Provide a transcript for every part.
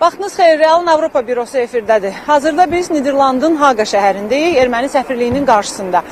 Vaxtınız xeyir, Realın Avropa bürosu efirdədir. Hazırda biz Niderlandın Haqa şəhərindəyik, erməni səfirliyinin qarşısında.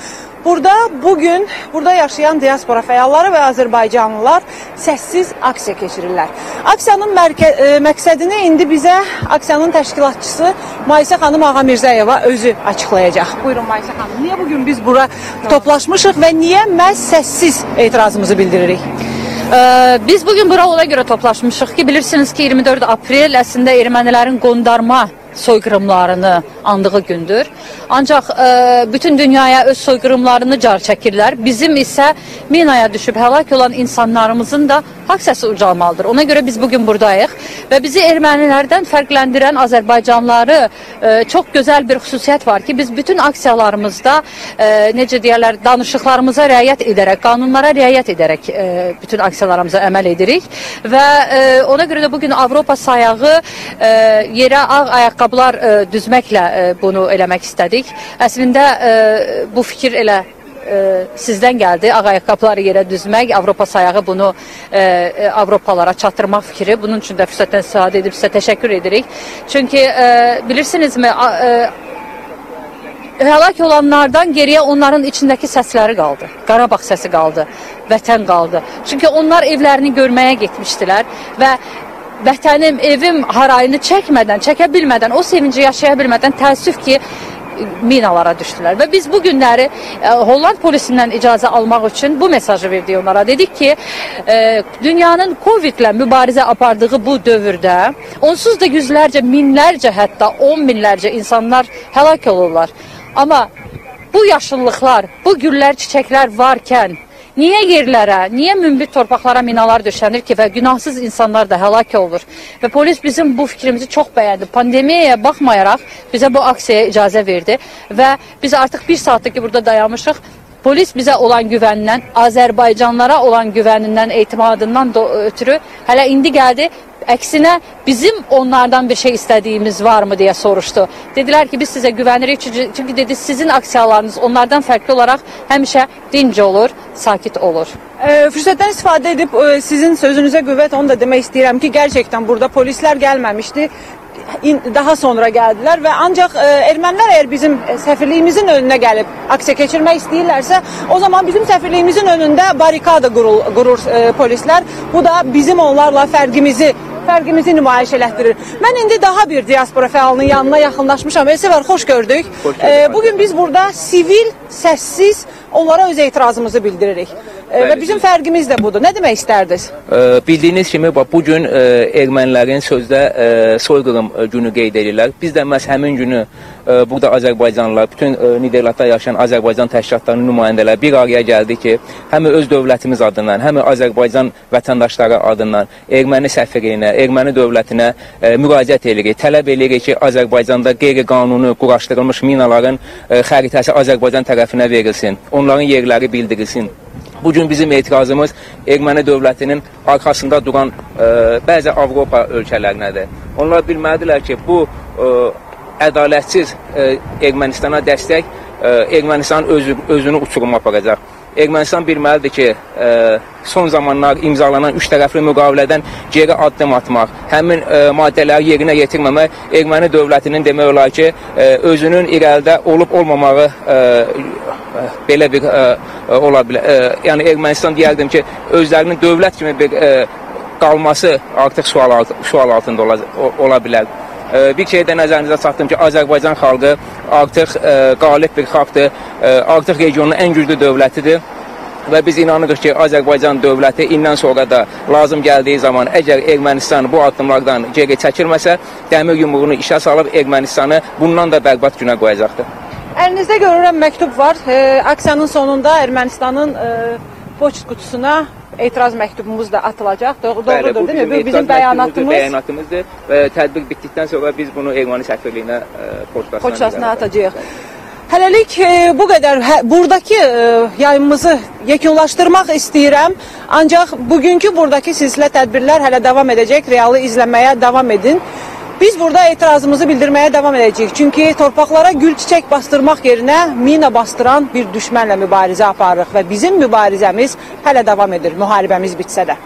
Burada bugün burada yaşayan diaspora fəalları və Azərbaycanlılar səssiz aksiya keçirirlər. Aksiyanın e, məqsədini indi bizə aksiyanın təşkilatçısı Maysə xanım Ağa Mirzəyeva özü açıqlayacaq. Buyurun Maysə xanım, niyə bugün biz bura toplaşmışıq və niyə məhz səssiz etirazımızı bildiririk? Ee, Biz bugün bura ona göre toplaşmışıq ki, bilirsiniz ki 24 aprel əslində ermənilərin qondarma soyqırımlarını andığı gündür. Ancaq e, bütün dünyaya öz soyqırımlarını car çəkirlər. Bizim isə minaya düşüb həlak olan insanlarımızın da haqq səsi ucalmalıdır. Ona görə biz bugün buradayıq və bizi ermənilərdən fərqləndirən Azərbaycanlıları e, çox gözəl bir xüsusiyyət var ki, biz bütün aksiyalarımızda e, necə deyirlər, danışıqlarımıza riayət edərək, qanunlara riayət edərək e, bütün aksiyalarımıza əməl edirik və e, ona görə də bugün Avropa sayağı e, yerə ağ ayaqqabılar e, düzməklə e, bunu eləmək istədik. Əslində e, bu fikir elə sizdən gəldi. Ağ ayaqqabıları yerə düzmək, Avropa sayağı bunu e, e, Avropalara çatdırmaq fikri. Bunun üçün də fürsətdən istifadə edib sizə təşəkkür edirik. Çünki e, bilirsinizmi, e, həlak olanlardan geriyə onların içindəki səsləri qaldı. Qarabağ səsi qaldı, vətən qaldı. Çünki onlar evlərini görməyə getmişdilər və vətənim, evim harayını çəkmədən, çəkə bilmədən, o sevinci yaşaya bilmədən təəssüf ki, minalara düşdülər və biz bu günləri e, Holland polisindən icazə almaq üçün bu mesajı verdik onlara. Dedik ki, e, dünyanın Covid-lə mübarizə apardığı bu dövrdə onsuz da yüzlərcə, minlərcə, hətta 10 minlərcə insanlar həlak olurlar. Amma bu yaşıllıqlar, bu güllər, çiçəklər varkən Niyə yerlərə, niyə münbit torpaqlara minalar döşənir ki və günahsız insanlar da həlak olur? Və polis bizim bu fikrimizi çox bəyəndi. Pandemiyaya baxmayaraq bizə bu aksiyaya icazə verdi və biz artıq bir saatdır ki burada dayanmışıq. Polis bizə olan güvənindən, Azərbaycanlara olan güvənindən, etimadından da ötürü hələ indi gəldi. Əksinə bizim onlardan bir şey istədiyimiz varmı deyə soruşdu. Dedilər ki, biz sizə güvənirik çünki, dedi sizin aksiyalarınız onlardan fərqli olaraq həmişə dinc olur, sakit olur. E, fürsətdən istifadə edib e, sizin sözünüzə qüvvət onu da demək istəyirəm ki, gerçəkdən burada polislər gəlməmişdi. Daha sonra gəldilər və ancaq e, ermənilər əgər bizim səfirliyimizin önünə gəlib aksiya keçirmək istəyirlərsə, o zaman bizim səfirliyimizin önündə barikada qurur, qurur e, polislər. Bu da bizim onlarla fərqimizi fərqimizi nümayiş elətdirir. Mən indi daha bir diaspora fəalının yanına yaxınlaşmışam. Elsəvər, xoş gördük. Xoş gördük. E, bugün biz burada sivil, səssiz onlara öz etirazımızı bildiririk. Və bizim biz- fərqimiz də budur. Nə demək istərdiniz? Bildiyiniz kimi bu gün e, ermənilərin sözdə e, soyqırım e, günü qeyd edirlər. Biz də məhz həmin günü burada Azərbaycanlılar, bütün Niderlandda yaşayan Azərbaycan təşkilatlarının nümayəndələri bir araya gəldi ki, həm öz dövlətimiz adından, həm Azərbaycan vətəndaşları adından erməni səfirinə, erməni dövlətinə müraciət edirik. Tələb edirik ki, Azərbaycanda qeyri-qanuni quraşdırılmış minaların xəritəsi Azərbaycan tərəfinə verilsin. Onların yerləri bildirilsin. Bugün bizim etirazımız erməni dövlətinin arxasında duran e, bəzi Avropa ölkələrinədir. Onlar bilməlidirlər ki, bu e, ədalətsiz e, Ermənistana dəstək e, Ermənistan özü, özünü uçuruma aparacaq. Ermənistan bilməlidir ki, e, son zamanlar imzalanan üç tərəfli müqavilədən geri addım atmaq, həmin e, maddələri yerinə yetirməmək erməni dövlətinin demək olar ki, e, özünün irəlidə olub olmamağı e, belə bir ola bilər. Yəni Ermənistan deyərdim ki, özlərinin dövlət kimi bir qalması artıq sual, altı, sual altında ola, ola bilər. Bir şey də nəzərinizə çatdım ki, Azərbaycan xalqı artıq qalib bir xalqdır, artıq regionun ən güclü dövlətidir və biz inanırıq ki, Azərbaycan dövləti indən sonra da lazım gəldiyi zaman əgər Ermənistan bu addımlardan geri çəkilməsə, dəmir yumruğunu işə salıb Ermənistanı bundan da bərbad günə qoyacaqdır. Əlinizdə görürəm məktub var. E, aksiyanın sonunda Ermənistanın e, poçt qutusuna etiraz məktubumuz da atılacaq. Doğru, doğrudur, değil mi? Bu bizim bəyanatımız. bəyanatımızdır və tədbiq bitdikdən sonra biz bunu Erməni səfirliyinə e, poçtasına Poçtasına atacağıq. Hələlik e, bu qədər hə, buradakı e, yayımımızı yekunlaşdırmaq istəyirəm. Ancaq bugünkü buradakı silsilə tədbirlər hələ davam edəcək. Realı izləməyə davam edin. Biz burada etirazımızı bildirməyə davam edəcəyik. Çünki torpaqlara gül çiçək bastırmaq yerinə mina bastıran bir düşmənlə mübarizə aparırıq və bizim mübarizəmiz hələ davam edir, müharibəmiz bitsə də.